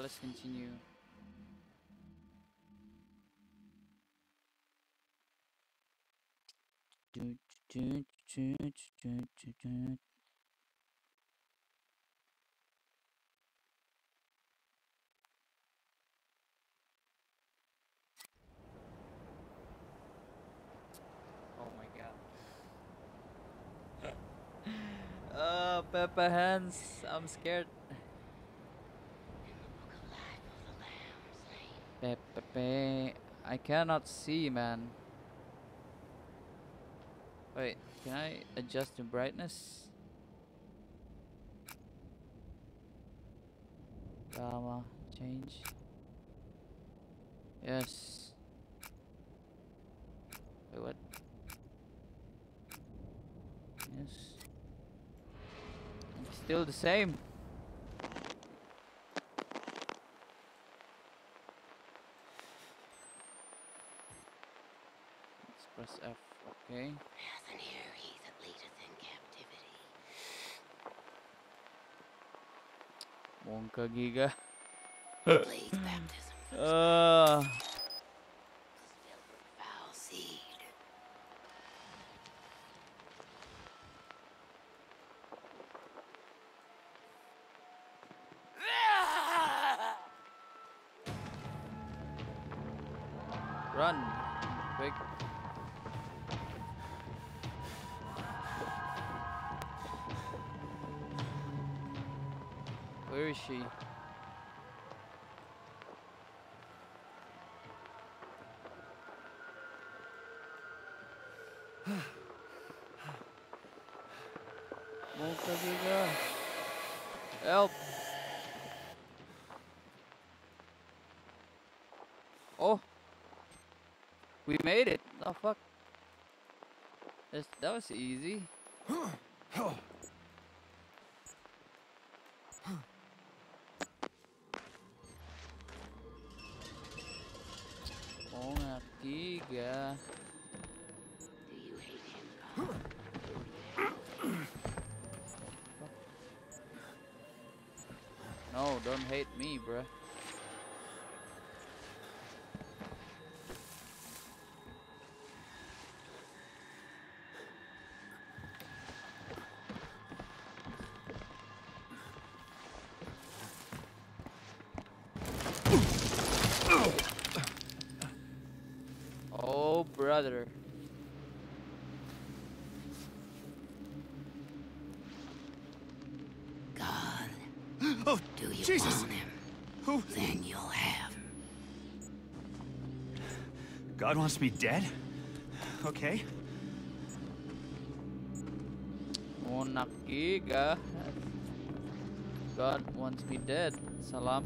let's continue. Oh my god. uh, PepeHands, I'm scared. Pepe, I cannot see, man. Wait, can I adjust the brightness? Gamma, change. Yes. Wait, what? Yes. It's still the same. Press F, okay. He that leadeth in captivity. Monka Giga. Blades baptism Uh, Where is she? Monka Giga. Help! Oh! We made it! The fuck? That's, that was easy. Bruh. Oh, brother. God, Oh, do you Jesus! Want? Then you'll have. God wants me dead? Okay. Oh, nakiga. God wants me dead. Salam.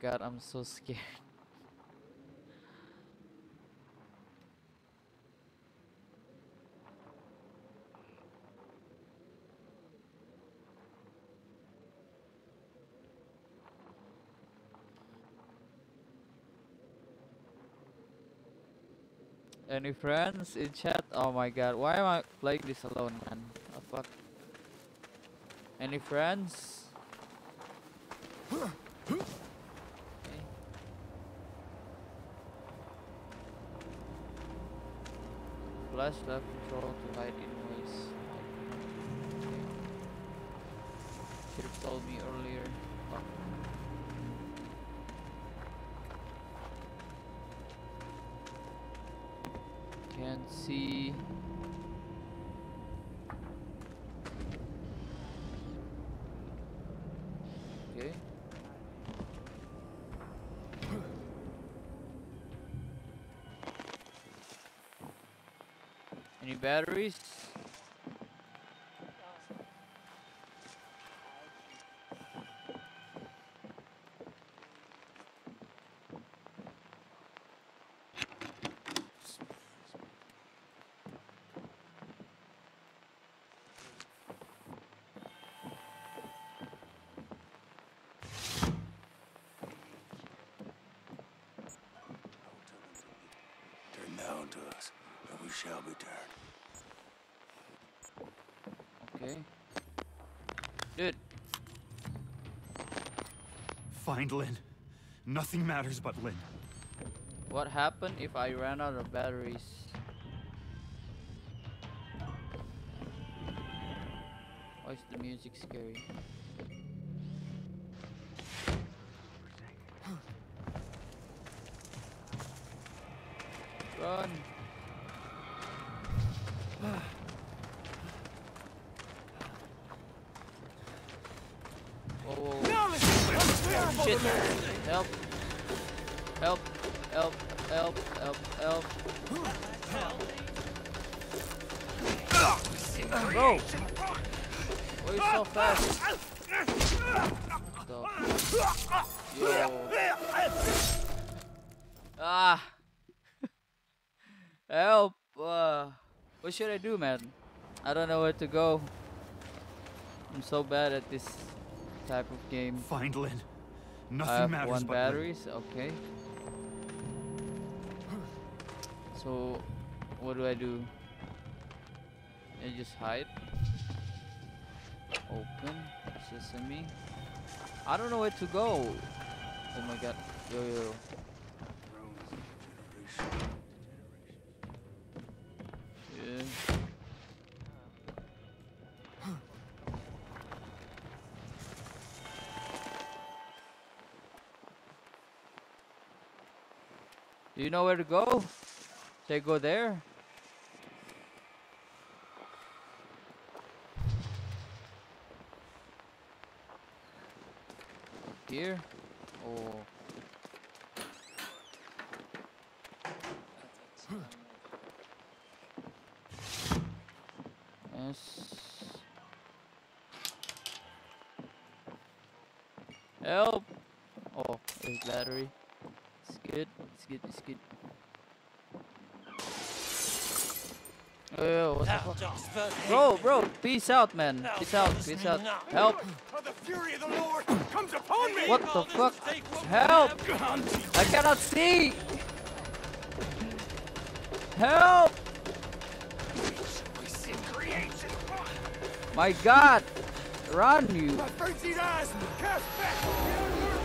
God, I'm so scared. Any friends in chat? Oh my god, why am I playing this alone, man? Oh fuck. Any friends? Flash left control to hide in noise. Should have told me earlier. Fuck. Can't see. Batteries? shall be turned. Okay. Dude, Lynn. Nothing matters but Lynn. what happened if I ran out of batteries? Why is the music scary? Run! Whoa, whoa, whoa. Shit! Help! Help! Help! Help! Help! Help! Bro! Why you so fast? Stop. Yo. Ah! Help! Uh, what should I do, man? I don't know where to go. I'm so bad at this type of game. Find Lynn. I Nothing have matters one batteries, okay. So, what do I do? I just hide. Open sesame. I don't know where to go. Oh my god. Yo yo. Do you know where to go? I go there? Here? Oh. Yes. Help! Oh, there's battery. It's good. It's good. It's. Yo, yo, what the fuck? Bro, bro, peace out, man. Peace out, peace out. Help! For the fury of the Lord comes upon me! What the fuck? Help! I cannot see! Help! My god! Run, you! My oh frenzied eyes cast back!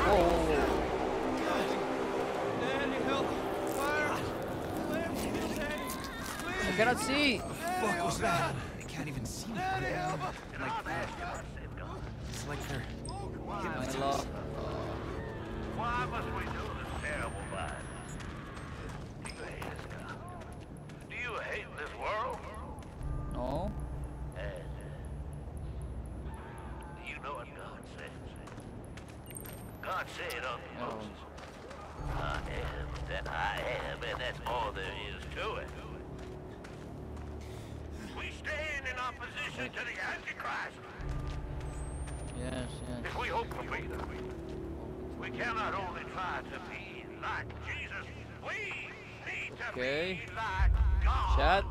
Whoa, whoa, whoa. Daddy, help! Fire! I cannot see! fuck was that? I can't even see. Daddy, help! It's like they're My lord. Why must we do this terrible life? Do you hate us, God? Do you hate this world? No? And do you know what God said? God said unto No. Moses, I am that I am, and that's all there is to it. We stand opposition to the Antichrist. Yes, yes. If we hope to be them, we cannot only try to be like Jesus, we need to Okay. be like God. Chat.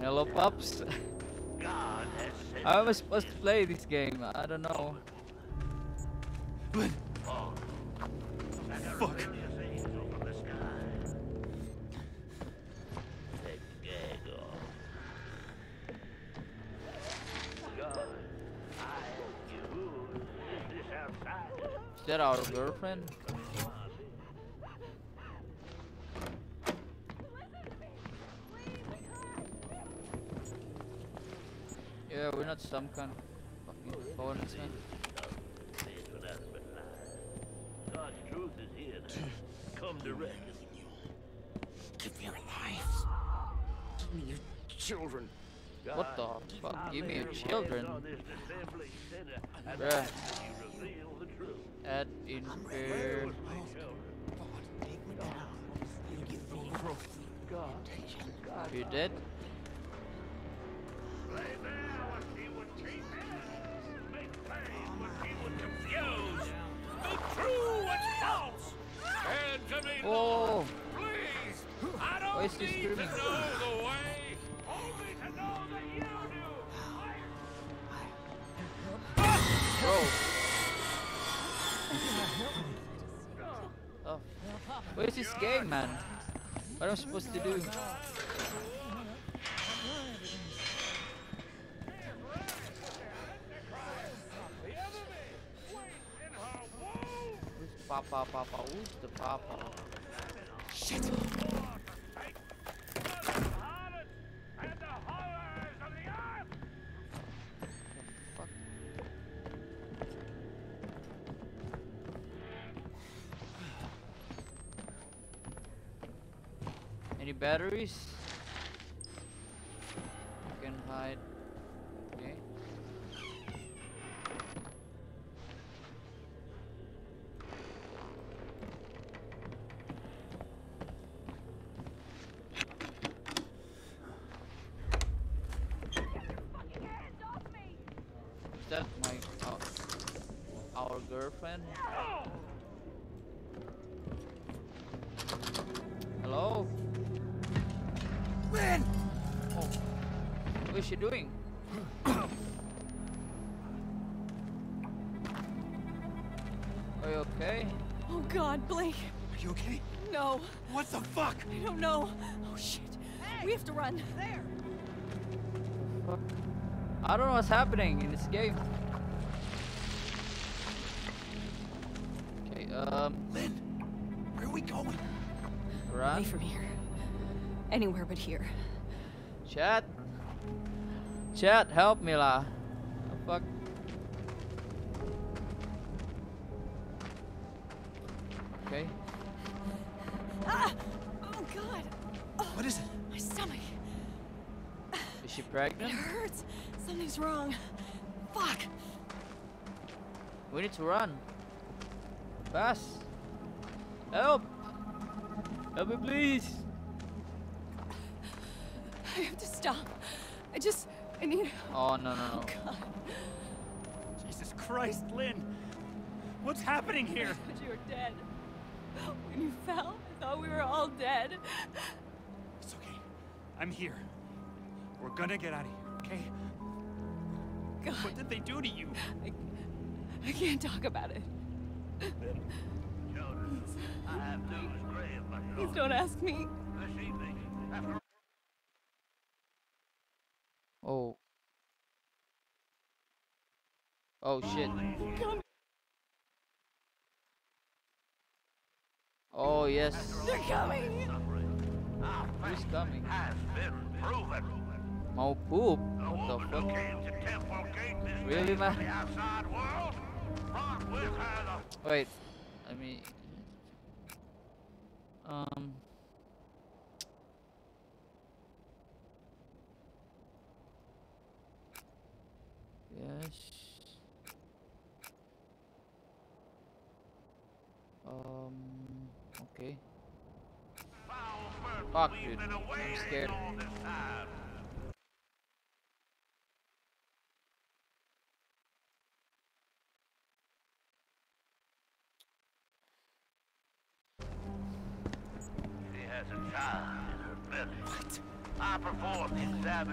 Hello, pups. God has sent How am I supposed to play this game? I don't know. Fuck. That our girlfriend? Yeah, we're not some kind of fucking phones, man. Faith without but lie. God's truth is here now. Come direct. Give me your lives. Give me your children. What the fuck? Give me your children. on this assembly center and Bruh. In prayer. Take. You give me growth. God, You dead? Lay bare what he would where's this game, man? What am I supposed to do? Papa? Papa? Who's the Papa? Shit! Girlfriend? Hello? Lynn! Oh. What is she doing? Are you okay? Oh God, Blake. Are you okay? No, What the fuck? I don't know. Oh shit. We have to run. There. I don't know what's happening in this game. Run. Away from here. Anywhere but here. Chat. Chat, help me lah. The fuck? Okay. Ah! Oh God. What is it? My stomach. Is she pregnant? It hurts. Something's wrong. Fuck. We need to run. Fast. Help! Help me, please. I have to stop. I just. I need. Oh no no no. Oh, God. Jesus Christ, Lynn! What's happening I here? thought you were dead. When you fell, I thought we were all dead. It's okay. I'm here. We're gonna get out of here, okay? God, What did they do to you? I, I can't talk about it. Children, I have news grave my Please don't ask me. This evening, after Oh. Oh shit. Come. Oh yes. They're coming. suffering, Who's coming? has been proven. Mau poop. What the woman fuck? came to Temple Gate this Really, man? from the outside world brought with her the Wait. Let me. Um. Yes. Um. Okay. Fuck, dude. I'm scared.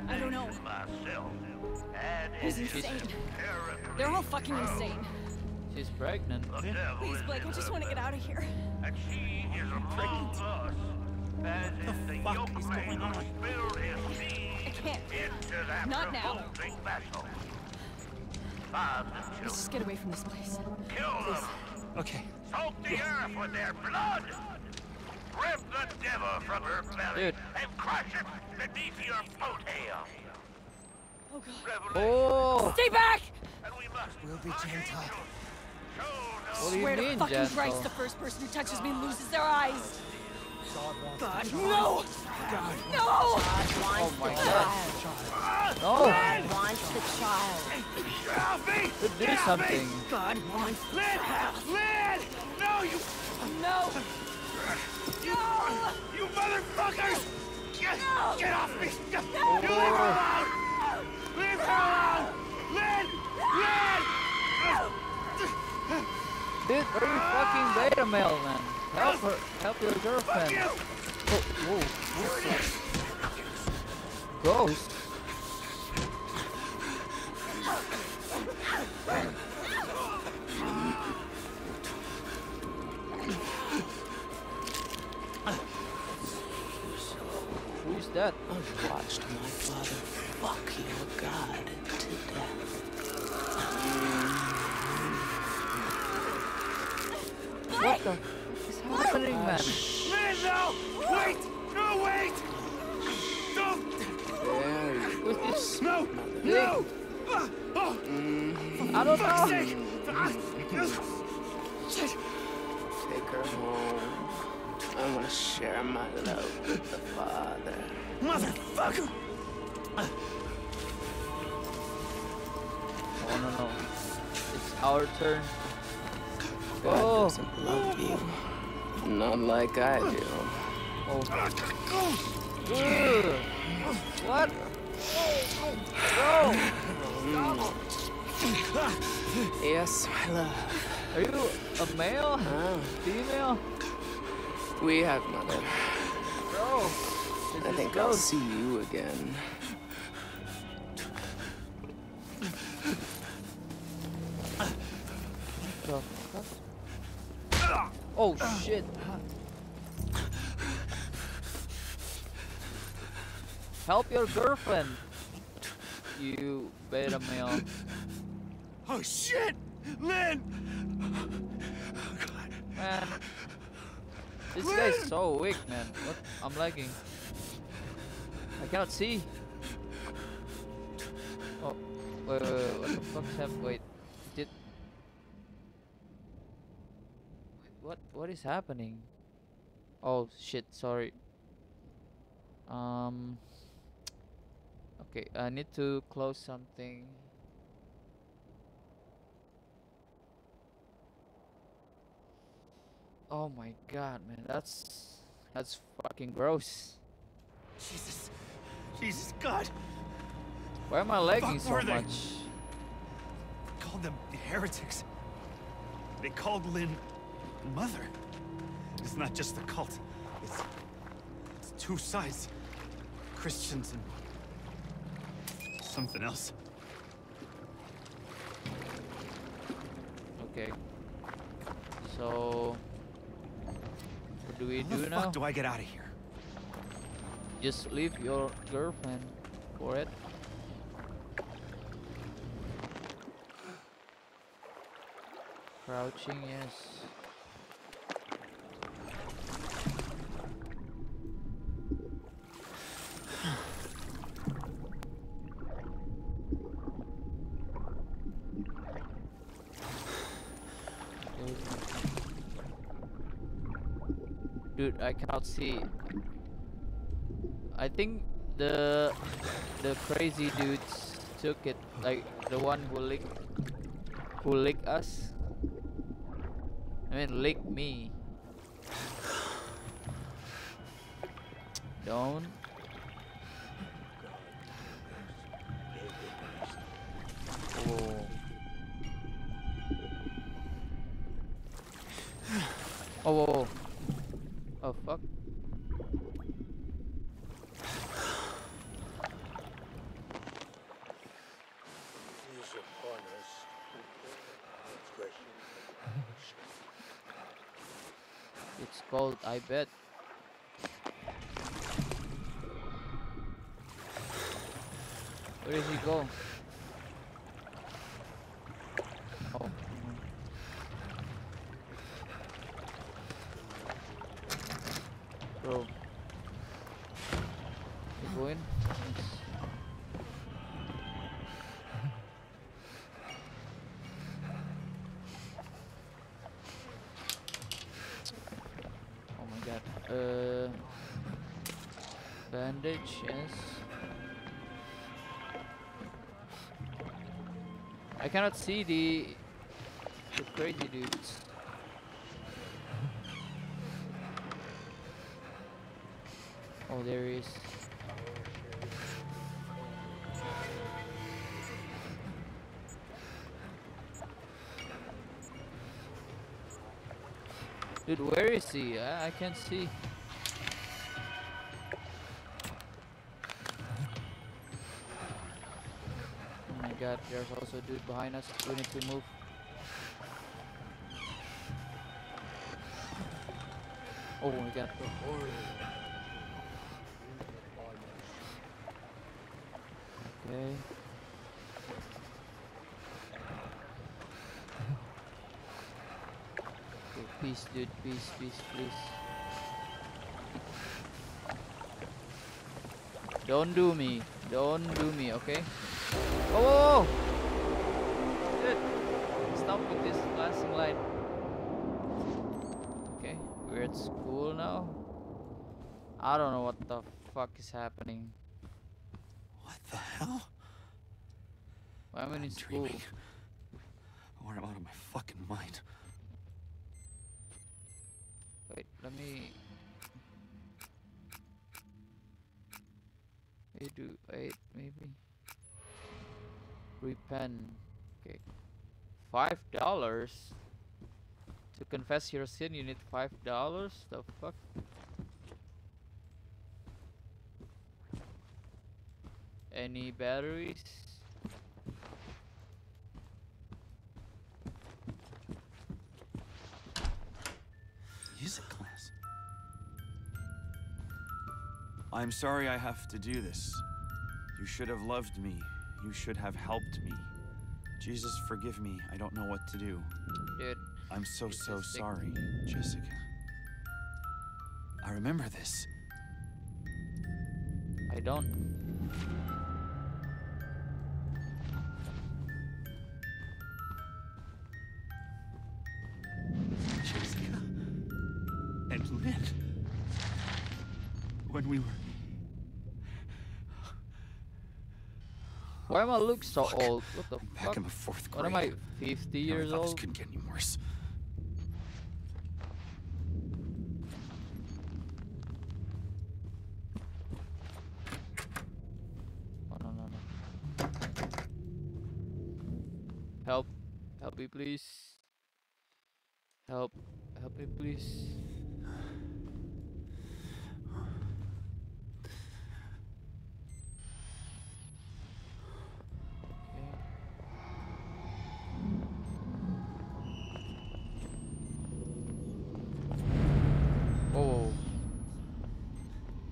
I don't know. myself. He's insane. They're all fucking insane. She's pregnant. Please, Blake, in I just want to get out of here. And she is among us. As is the fuck yoke is going who on? spilled I can't. into that Not now. revolting vessel. Let's just get away from this place. Kill them. Okay. Soak the earth with their blood. Rip the devil from her belly Dude. and crush it beneath your boat hail. Oh God. Oh! Stay back! And we must We'll be gentle. no What do you Swear mean, to fucking gentle? Christ, the first person who touches me loses their eyes. God, No! God. No! Oh my god. No! Wants the child. Help me! Do something. God wants Lynn! Lynn! No, you, No! No! you motherfuckers! Get, No! get off me! You leave her alone! Leave her alone! Lynn! Lynn! Dude, are you fucking beta male, man? Help her. Help your girlfriend. you! Oh, whoa. dead. I've watched my father fuck your god to death. What, the is happening, man? Man, no! Wait! No, wait! Don't! There you no! No! I don't know. Take her home. I want to share my love with the Father. Motherfucker! Oh no no. It's our turn. God Oh. doesn't love you. Not like I do. Oh. Ugh. What? No! Yes, my love. Are you a male? Ah, Female? We have mother. Bro! I is think I'll see you again. Oh shit! Help your girlfriend! You beta male. Oh shit! Lynn! Man. This guy is so weak, man. What? I'm lagging. I cannot see. Oh, wait, wait, wait. What the fuck's happening? Wait, did. What? What is happening? Oh shit! Sorry. Um. Okay, I need to close something. Oh my god, man, that's that's fucking gross. Jesus. Jesus, God! Why am I lagging so they? much? Called them heretics. They called Lynn mother. It's not just a cult. It's, it's two sides. Christians and something else. Okay. So, what do we How do the now? fuck do I get out of here? Just leave your girlfriend for it. Crouching, yes. Dude, I cannot see. I think the the crazy dudes took it, like the one who licked who licked us. I mean, licked me. Don't. Oh. Oh, whoa, whoa. Yes. I cannot see the the crazy dudes. Oh, there he is. Dude, where is he? I, I can't see. God, there's also a dude behind us. We need to move. Oh my god. Okay. Okay. Peace, dude. Peace, peace, please. Don't do me. Don't do me, okay? Oh. Whoa! Dude, stop with this flashing light. Okay, we're at school now. I don't know what the fuck is happening. What the hell? Why am I in school? dreaming. Or I'm out of my fucking mind. Wait, let me. Wait, do wait maybe. Repent. Okay. Five dollars to confess your sin. You need five dollars. The fuck. Any batteries? Music class. I'm sorry I have to do this. You should have loved me. You should have helped me. Jesus, forgive me. I don't know what to do. Dude, I'm so, so Just sorry, Jessica. I remember this. I don't. Jessica. And Lynn. When we were. Why am I look so Fuck. old? What the Back fuck? in the fourth grade. What am I? 50 Never years old. This couldn't get any worse. Oh no no no. Help. Help me please. Help. Help me please. Okay. Whoa.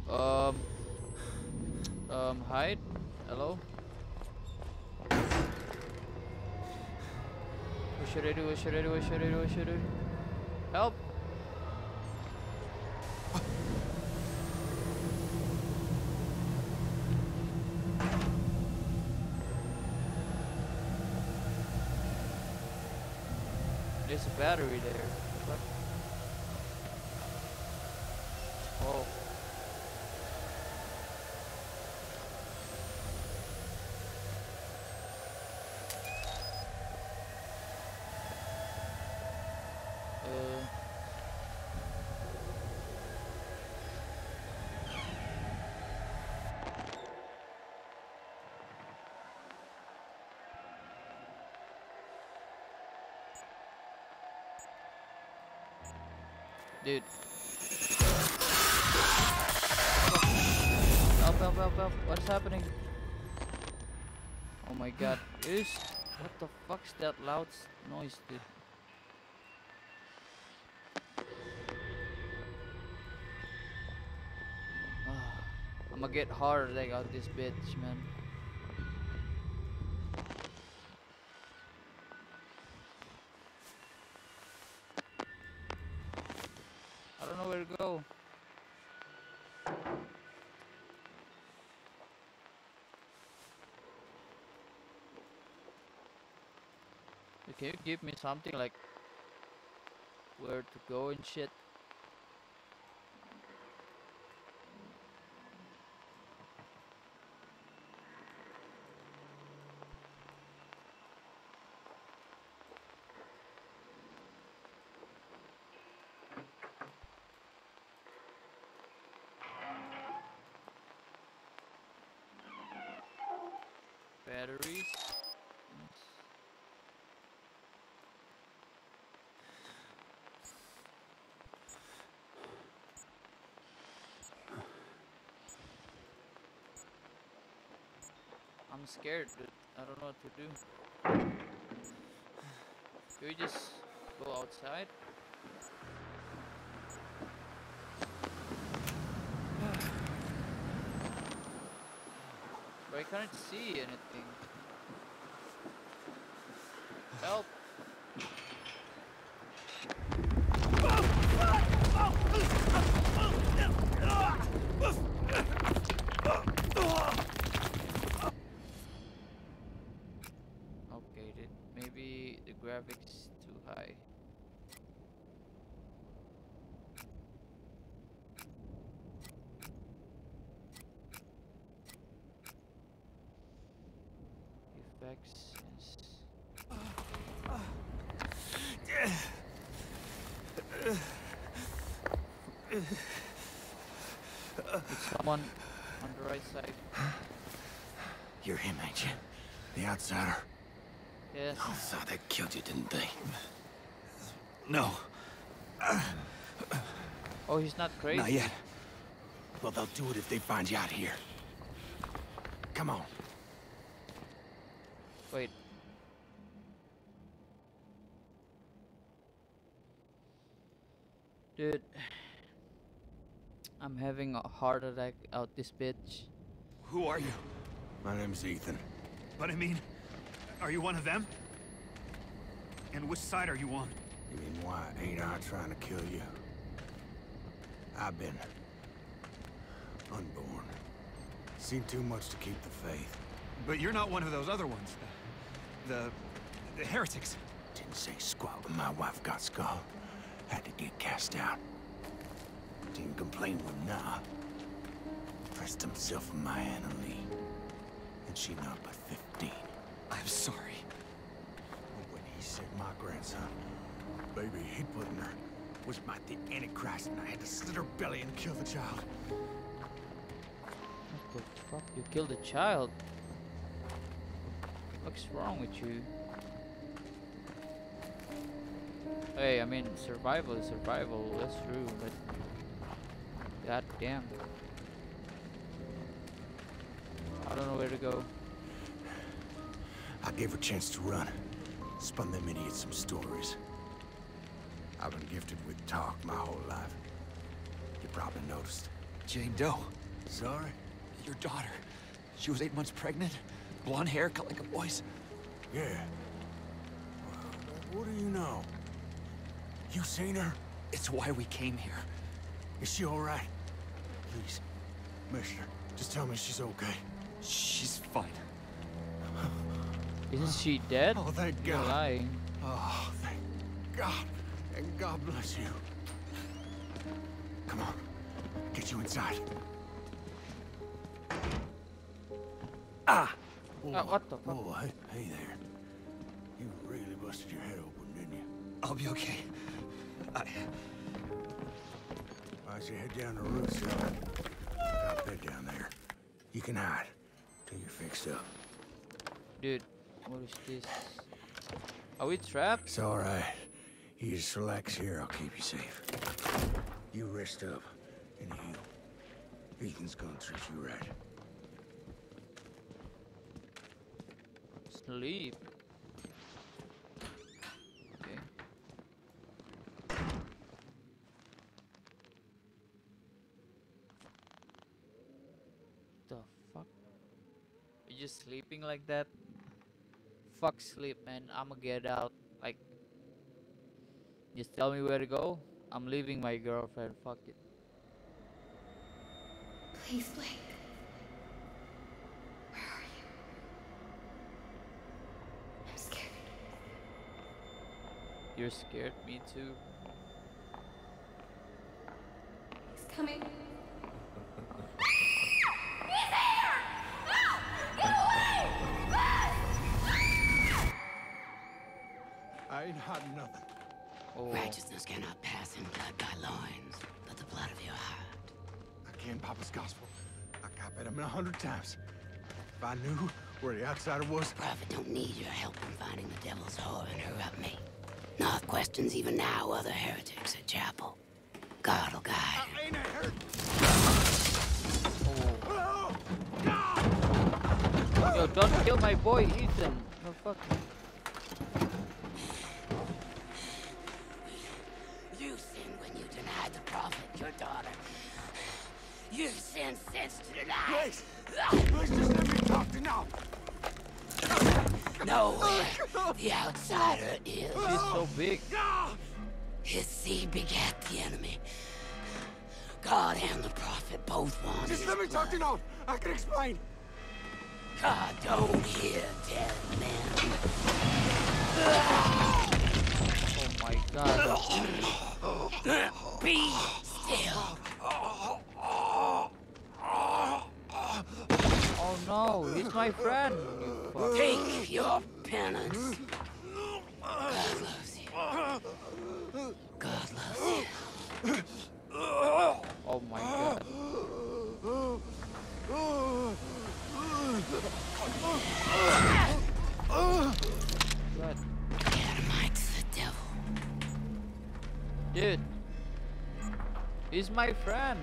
Um. Um. Hide. Hello. What should I do? What should I do? What should I do? What should I do? Help! There's a battery there. What? Oh. Uh. Dude. Help, help, help, help. What's happening? Oh my god. Is what the fuck's that loud noise, dude? Ah, I'ma get heart attack out this bitch, man. Can you give me something like where to go and shit? Batteries. Yes. I'm scared, dude. I don't know what to do. Can we just go outside? but I can't see anything. Help! Okay, did maybe the graphics too high. Effects someone on the right side. You're him, ain't you? The outsider. Yes. I thought they killed you, didn't they? No, Oh, he's not crazy. Not yet. Well, they'll do it if they find you out here. Come on. Wait. Dude, I'm having a heart attack out this bitch. who are you? My name's Ethan. But I mean, are you one of them? And which side are you on? You mean why ain't I trying to kill you? I've been unborn. Seen too much to keep the faith. But you're not one of those other ones. The, the heretics. Didn't say squat when my wife got skull. Had to get cast out. Didn't complain when nah. Pressed himself on my Anna Lee. And she not but 15. I'm sorry. But when he said my grandson, baby he put in her, was my the Antichrist, and I had to slit her belly and kill the child. What the fuck? You killed a child? What's wrong with you? Hey, I mean, survival is survival, that's true, but... God damn. I don't know where to go. I gave her a chance to run. Spun them idiots some stories. I've been gifted with talk my whole life. You probably noticed. Jane Doe, Sorry? your daughter. She was eight months pregnant. Blonde hair, cut like a boy's. Yeah. Well, what do you know? You seen her? It's why we came here. Is she all right? Please, Mister, just tell me she's okay. She's fine. Isn't she dead? Oh, thank You're God. lying. Oh, thank God. And God bless you. Come on. Get you inside. Ah! Ah, what the fuck? Oh, hey, hey there. You really busted your head open, didn't you? I'll be okay. I... Don't you head down the roof? Got a bed down there. You can hide till you're fixed up. Dude, what is this? Are we trapped? It's all right. You just relax here. I'll keep you safe. You rest up and heal. Ethan's gonna treat you right. Sleep. Okay. The fuck? You just sleeping like that? Fuck sleep, man. I'ma get out. Like, just tell me where to go. I'm leaving my girlfriend. Fuck it. Please, Blake. Where are you? I'm scared. You're scared? Me too. He's coming. Oh, Righteousness cannot pass in blood by loins, but the blood of your heart. I can't Papa's gospel. I copied him a hundred times. If I knew where the outsider was, The Prophet don't need your help in finding the devil's whore and interrupt me. Not questions even now other heretics at chapel. God will guide. ain't I hurt? Yo, don't kill my boy Ethan. No fuck. Sinned since to deny. Please, please just let me talk to now. Nowhere. Uh, the outsider is. She's so big. His seed begat the enemy. God and the prophet both want Just let me talk to blood. Nod. I can explain. God don't hear dead men. Oh my god. Be still. Oh no, he's my friend. You. Take your penance. God loves you. God loves you. Oh my god. God. Adamite's the devil. Dude. He's my friend.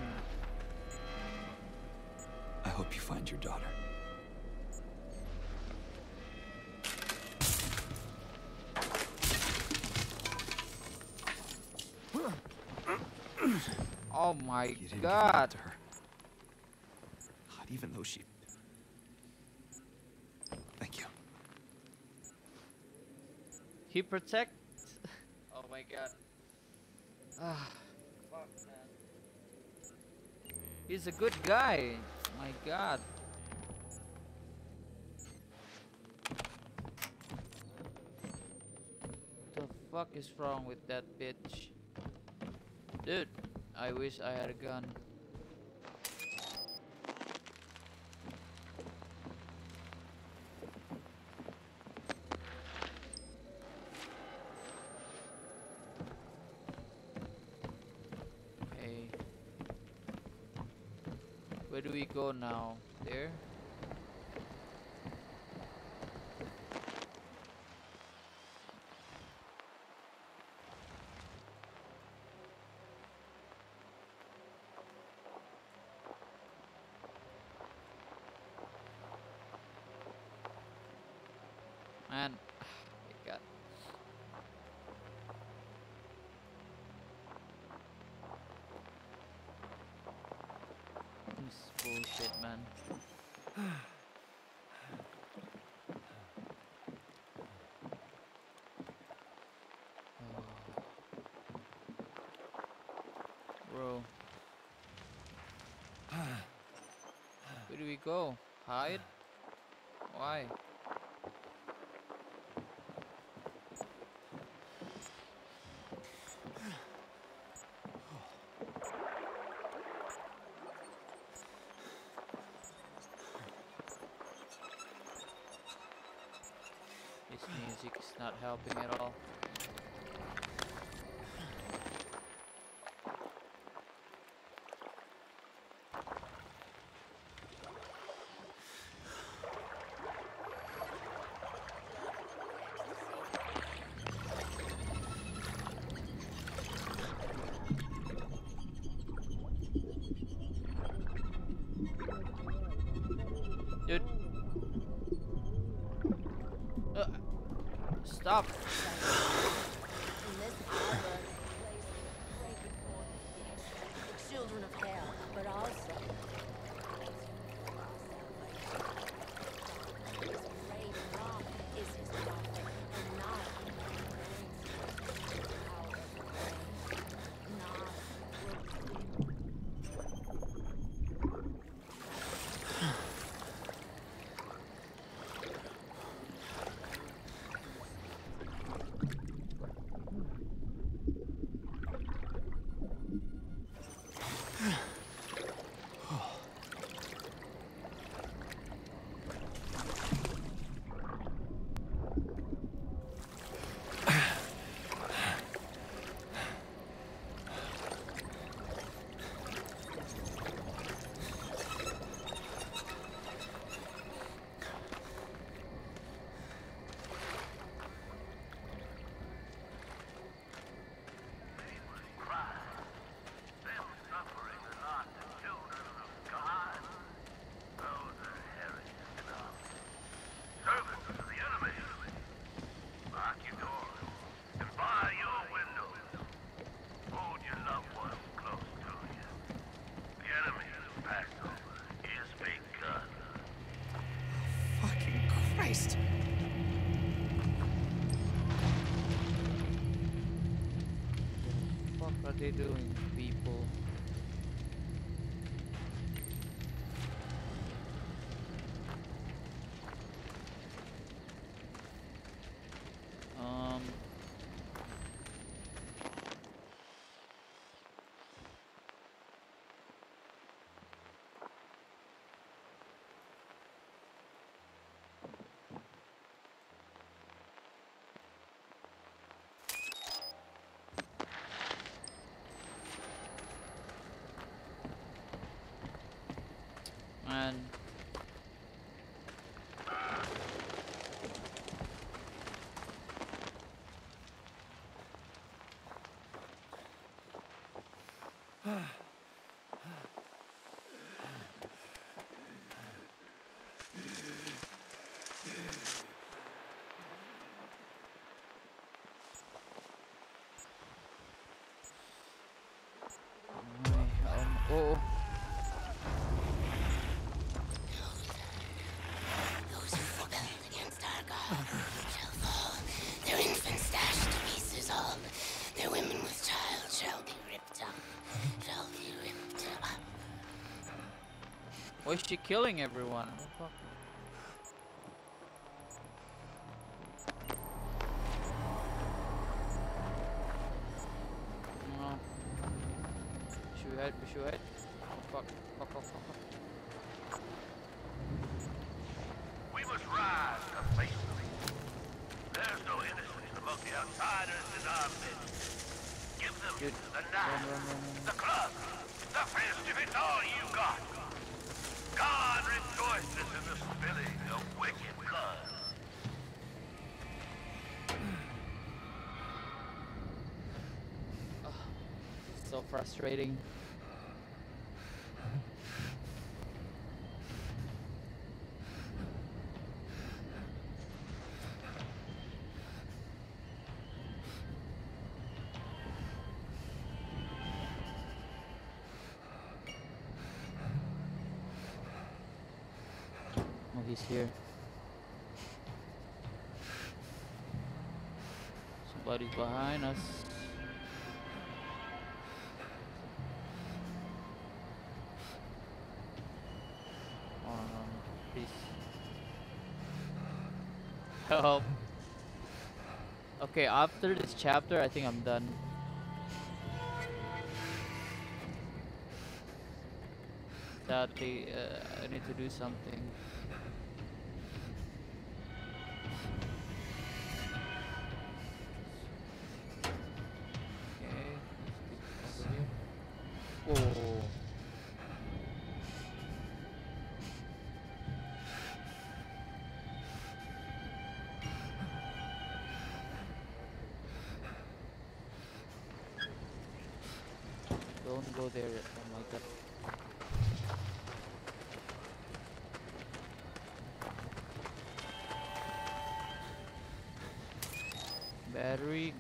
I hope you find your daughter. Oh my You didn't god. her. Not even though she. Thank you. He protects. Oh my god. Ah, fuck man. He's a good guy. My god. The fuck is wrong with that bitch? Dude, I wish I had a gun. Where do we go now? There? Man, my god. This bullshit, man. Bro. Where do we go? Hide? Why? This music is not helping at all. Stop. In this hour, place pray before the children of hell, but also His great God is his prophet, and not power of grace. Not will Them suffering are not the children of God. Those are heretics enough. Servants of the enemy. Lock your doors and bar your windows. Hold your loved ones close to you. The enemy's Passover is begun. Fucking Christ! fuck are they doing, Ay, um, oh, Those why is she killing everyone? What the fuck? No. Should we hide? Should we hide? Oh, fuck. Fuck, fuck, fuck, fuck. We must rise to face them. There's no innocence among the outsiders in our midst. Give them Dude, the run, knife, run, run, run. the club, the fist, if it's all you got. God rejoices in the spilling of wicked blood. So frustrating. Oh, he's here. Behind us. Please. Help. Okay, after this chapter, I think I'm done. Sadly, uh, I need to do something.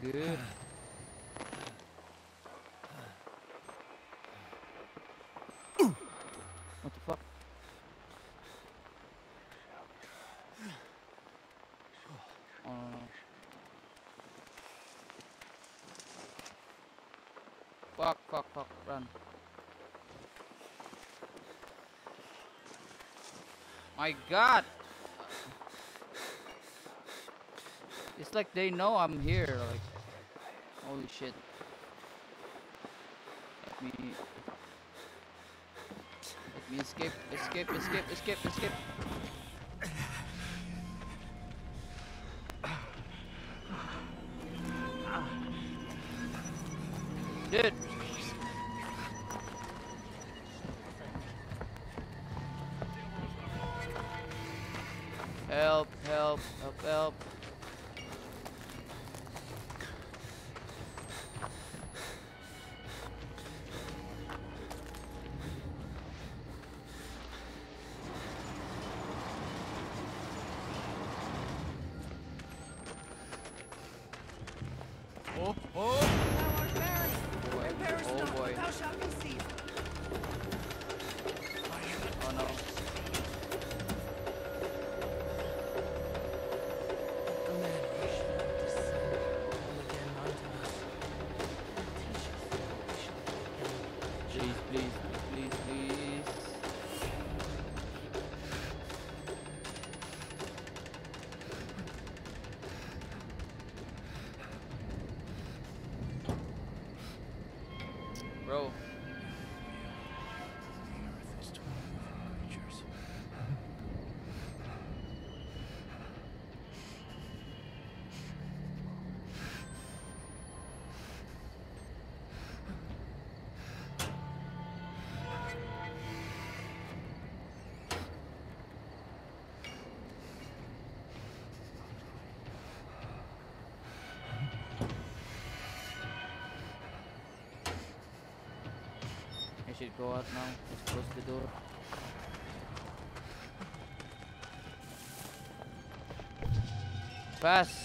Good. What the fuck? Oh. Fuck, fuck, fuck, run. My god! It's like they know I'm here, holy shit. Let me, let me escape, escape, escape, escape, escape. Dude! Should go out now. Just close the door. Fast.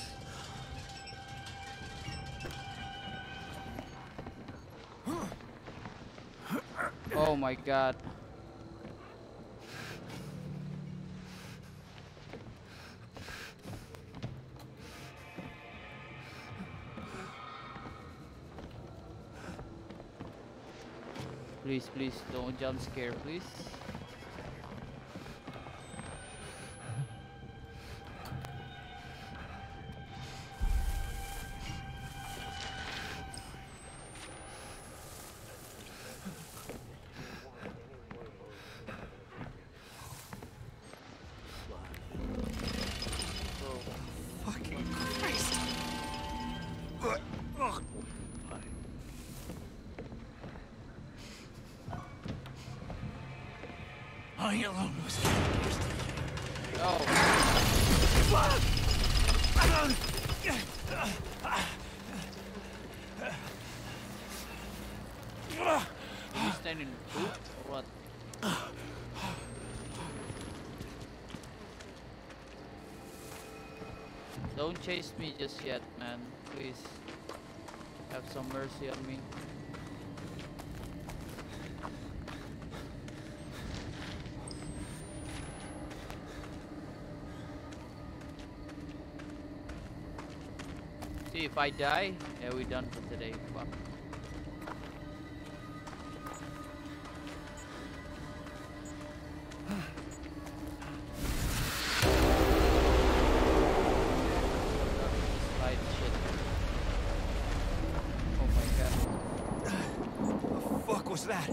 Oh my god. Please, please, don't jump scare, please. Chase me just yet, man. Please. Have some mercy on me. See, if I die, yeah, we're done for today. Fuck. Slide shit. Oh my god. The fuck was that?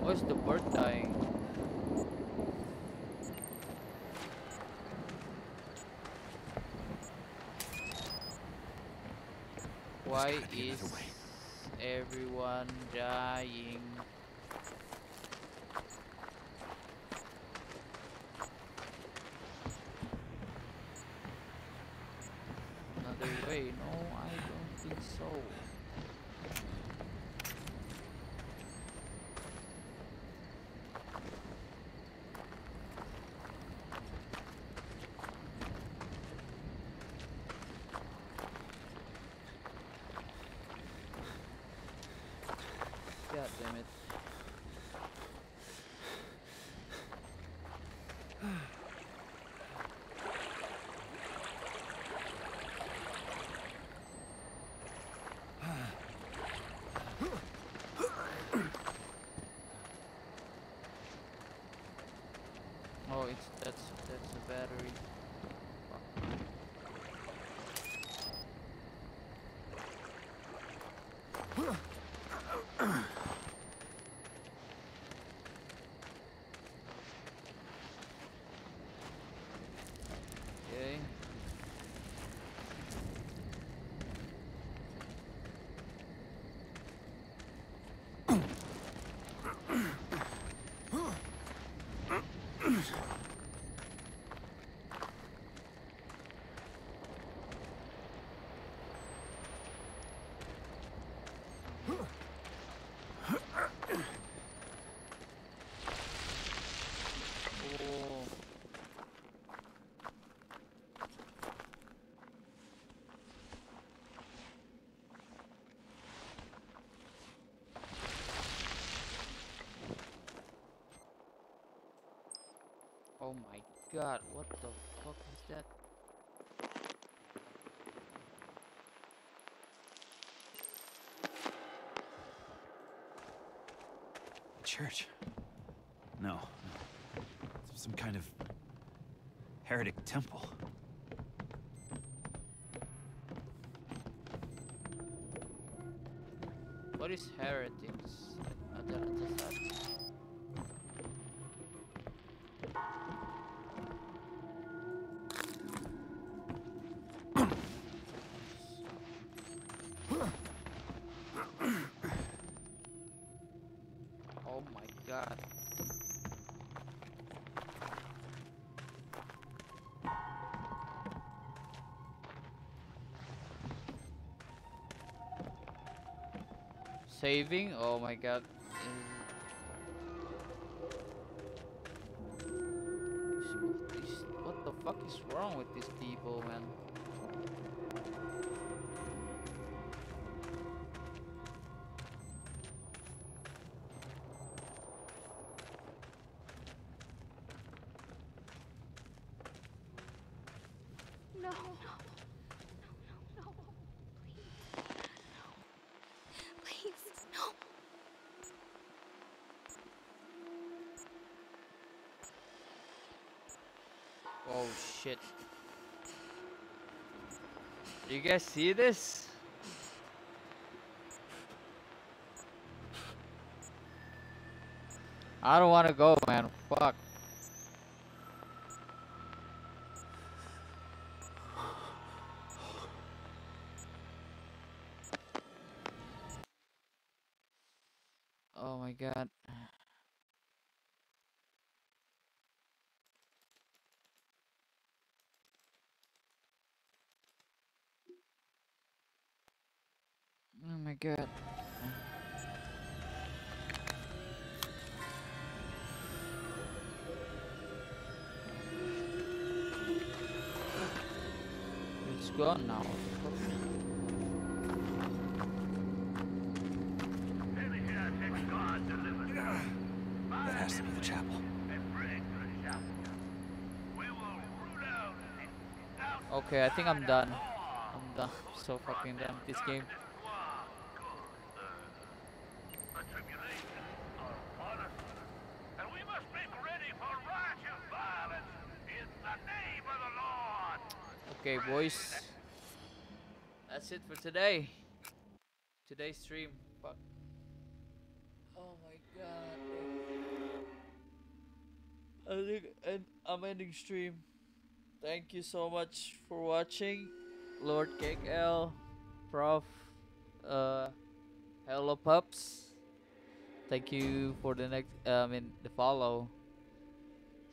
Why's the bird dying? Why gotta be is another way. everyone dying? Another way? No, I don't think so. God damn it. Oh, it's that's that's a battery. Okay. Oh. Oh my god, what the fuck is that? A church? No. no. Some kind of heretic temple. What is heretics? God. Saving? Oh my god. Shit. You guys see this? I don't want to go, man. Fuck. Oh my god. God. It's gone now. That has to be the chapel. Okay, I think I'm done. I'm done. So fucking done with this game. The tribulation are upon us, and we must make ready for righteous violence in the name of the Lord. Okay, boys. That's it for today. Today's stream. Fuck. Oh my god. I think and I'm ending stream. Thank you so much for watching. Lord Cake KL, Prof, uh, Hello Pups. Thank you for the next, uh, I mean, the follow.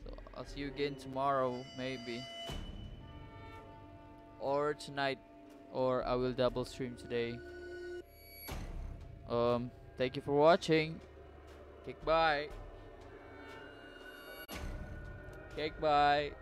So I'll see you again tomorrow, maybe or tonight or I will double stream today. Um thank you for watching. Cake bye. Cake bye.